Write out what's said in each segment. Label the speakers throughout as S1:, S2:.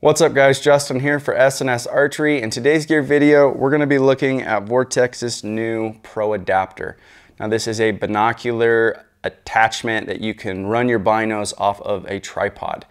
S1: What's up guys, Justin here for S&S Archery. In today's gear video, we're gonna be looking at Vortex's new Pro Adapter. Now this is a binocular attachment that you can run your binos off of a tripod.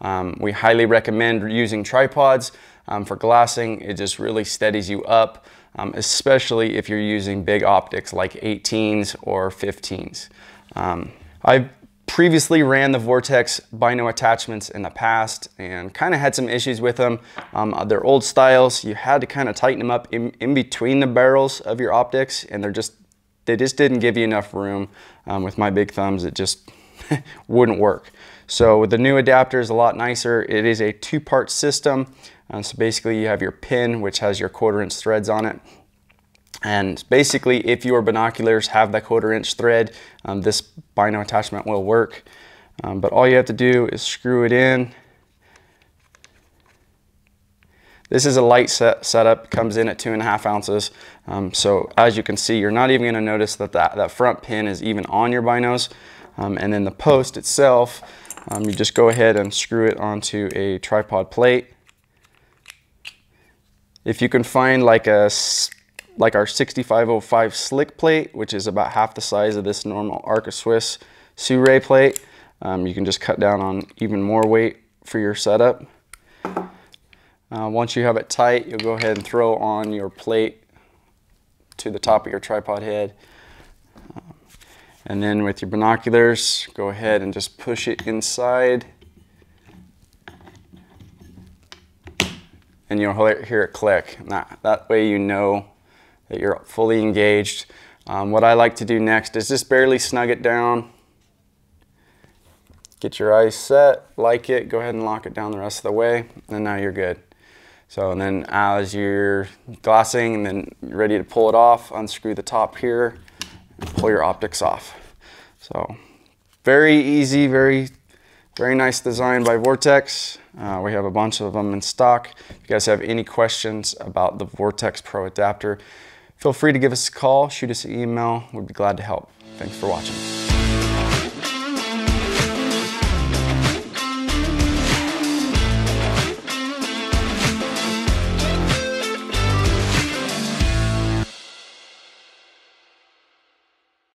S1: Um, we highly recommend using tripods um, for glassing. It just really steadies you up, um, especially if you're using big optics like 18s or 15s. Um, I've previously ran the Vortex Bino attachments in the past and kind of had some issues with them. Um, they're old styles. You had to kind of tighten them up in, in, between the barrels of your optics and they're just, they just didn't give you enough room. Um, with my big thumbs, it just wouldn't work. So with the new adapter is a lot nicer. It is a two-part system. Um, so basically you have your pin, which has your quarter inch threads on it. And basically, if your binoculars have that quarter inch thread, um, this bino attachment will work. Um, but all you have to do is screw it in. This is a light set setup, comes in at two and a half ounces. Um, so as you can see, you're not even gonna notice that, that that front pin is even on your binos. Um, and then the post itself, um, you just go ahead and screw it onto a tripod plate. If you can find like a like our 6505 slick plate, which is about half the size of this normal Arca Swiss Sirui plate. Um, you can just cut down on even more weight for your setup. Uh, once you have it tight, you'll go ahead and throw on your plate to the top of your tripod head. Um, and then with your binoculars, go ahead and just push it inside. And you'll hear it click. That, that way you know that you're fully engaged. Um, what I like to do next is just barely snug it down. Get your eyes set, like it, go ahead and lock it down the rest of the way, and now you're good. So and then as you're glassing and then ready to pull it off, unscrew the top here, and pull your optics off. So very easy, very, very nice design by Vortex. Uh, we have a bunch of them in stock. If you guys have any questions about the Vortex Pro adapter, Feel free to give us a call, shoot us an email. We'd be glad to help. Thanks for watching.